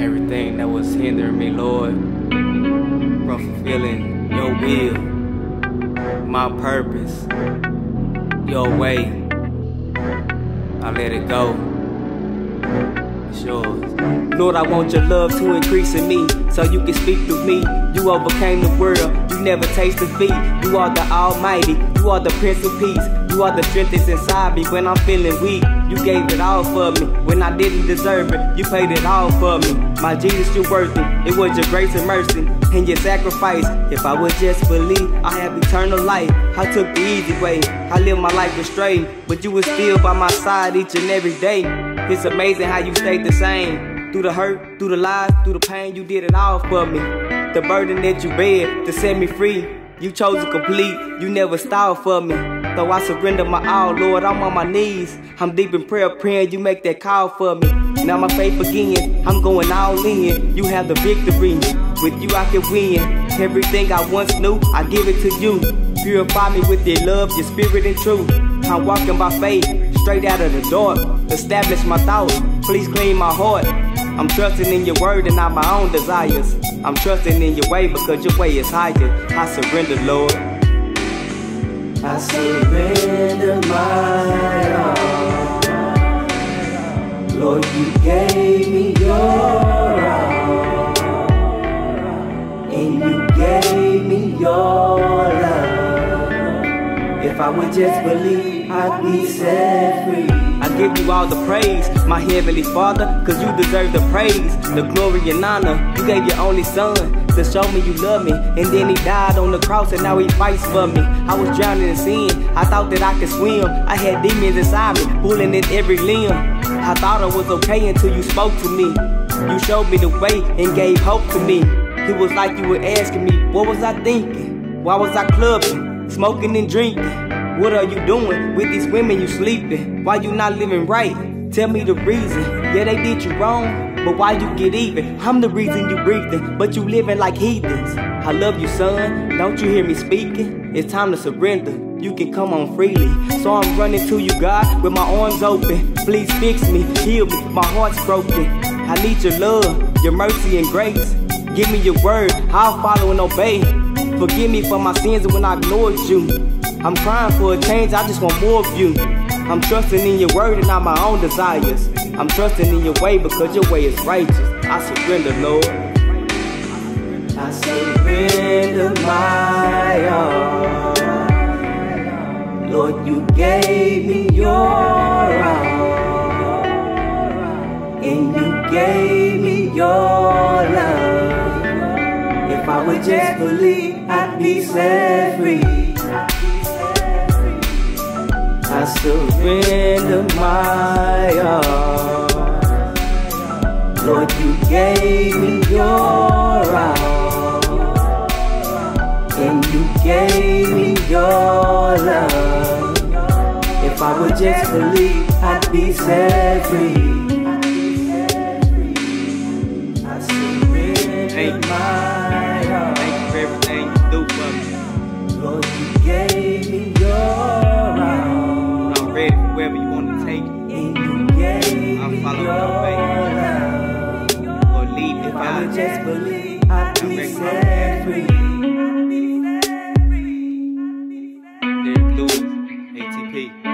Everything that was hindering me, Lord, from fulfilling your will, my purpose, your way. I let it go. It's yours. Lord, I want your love to increase in me so you can speak through me. You overcame the world, you never tasted defeat. You are the Almighty, you are the Prince of Peace. You are the strength that's inside me when I'm feeling weak. You gave it all for me when I didn't deserve it. You paid it all for me. My Jesus, you're worth it. It was your grace and mercy and your sacrifice. If I would just believe, I have eternal life. I took the easy way. I lived my life astray, but you were still by my side each and every day. It's amazing how you stayed the same. Through the hurt, through the lies, through the pain, you did it all for me. The burden that you bear to set me free, you chose to complete. You never stalled for me. Though I surrender my all, Lord, I'm on my knees. I'm deep in prayer, praying you make that call for me. Now my faith begins, I'm going all in. You have the victory. With you, I can win. Everything I once knew, I give it to you. Purify me with your love, your spirit, and truth. I'm walking by faith, straight out of the dark. Establish my thoughts, please clean my heart. I'm trusting in your word and not my own desires. I'm trusting in your way because your way is higher. I surrender, Lord. I surrender my all. Lord, you gave me your all. And you gave me your love. If I would just believe, I'd be set give you all the praise, my heavenly Father, cause you deserve the praise, the glory and honor. You gave your only son to show me you love me. And then he died on the cross and now he fights for me. I was drowning in sin, I thought that I could swim. I had demons inside me, pulling at every limb. I thought I was okay until you spoke to me. You showed me the way and gave hope to me. It was like you were asking me, what was I thinking? Why was I clubbing, smoking and drinking? What are you doing with these women you sleeping? Why you not living right? Tell me the reason. Yeah, they did you wrong, but why you get even? I'm the reason you breathing, but you living like heathens. I love you, son. Don't you hear me speaking? It's time to surrender. You can come on freely. So I'm running to you, God, with my arms open. Please fix me, heal me. My heart's broken. I need your love, your mercy and grace. Give me your word, I'll follow and obey. Forgive me for my sins when I ignored you. I'm crying for a change, I just want more of you. I'm trusting in your word and not my own desires. I'm trusting in your way because your way is righteous. I surrender, Lord. I surrender my all. Lord, you gave me your all. And you gave me your love. If I would just believe, I'd be set free. I surrender my all. Lord, you gave me your all. And you gave me your love. If I would just believe, I'd be set free. I surrender my your. Lord, lead If I would just believe, I'd be set free. Derrick Lewis, ATP.